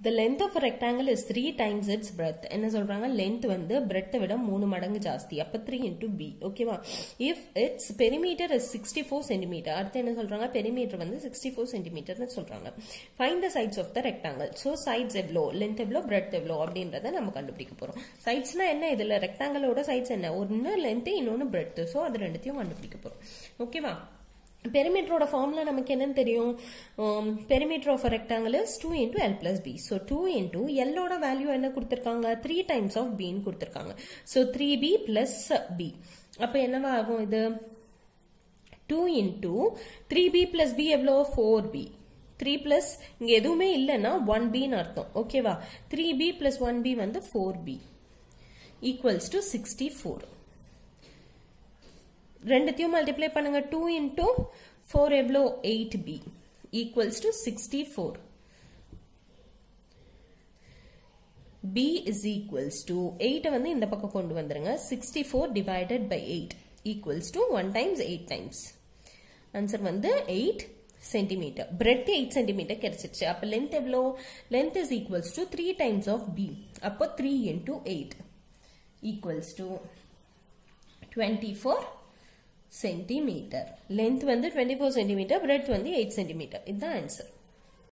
The length of rectangle is three times its breadth என்ன சொல்கிறாங்க length வந்து பிரெட்டை விட மூணு மடங்கு ஜாஸ்தி அப்போ த்ரீ இன்ட்டு பி ஓகேவா if its perimeter is sixty four centimeter அடுத்து என்ன சொல்கிறாங்க பெரிமீட்டர் வந்து சிக்ஸ்டி ஃபோர் சென்டிமீட்டர்னு சொல்கிறாங்க fine the sides of the rectangle so sides எவ்வளோ லென்த் எவ்வளோ பிரெட் எவ்வளோ அப்படின்றத நம்ம கண்டுபிடிக்க போகிறோம் சைட்ஸ்னால் என்ன இதில் ரெக்டாங்கிளோட சைட்ஸ் என்ன ஒன்று லென்த்து இன்னொன்று பிரெட் ஸோ அது ரெண்டுத்தையும் கண்டுபிடிக்க போகிறோம் ஓகேவா பெரிமீட்டரோட ஃபார்முலா நமக்கு என்னன்னு தெரியும்? Perimeter of rectangle is two into l plus b so two into எல்லோட value என்ன கொடுத்துருக்காங்க? த்ரீ டைம்ஸ் ஆஃப் பின்னு கொடுத்துருக்காங்க. So three b plus b அப்போ என்னவா ஆகும் இது? Two into three b plus b எவ்வளோ ஃபோர் பி த்ரீ பிளஸ் இங்கே எதுவுமே இல்லைன்னா ஒன் பின்னு அர்த்தம். ஓகேவா three b plus one b வந்து four b equals to sixty four ரெண்டுத்தையும் மல்டிப்ளை பண்ணுங்க. டூ இன்டூ ஃபோர் எவ்வளோ? Eight b equals to sixty four b is equals to எயிட்டை வந்து இந்த பக்கம் கொண்டு வந்துருங்க. Sixty four divided by eight equals to one times eight times answer வந்து eight centimeter breadth eight centimeter கிடைச்சிருச்சு. அப்போ லென்த் எவ்வளோ? Length is equals to three times of b அப்போ three into eight equals to twenty four centimeter length வந்து twenty four centimetre breadth வந்து eight centimetre இதுதான் answer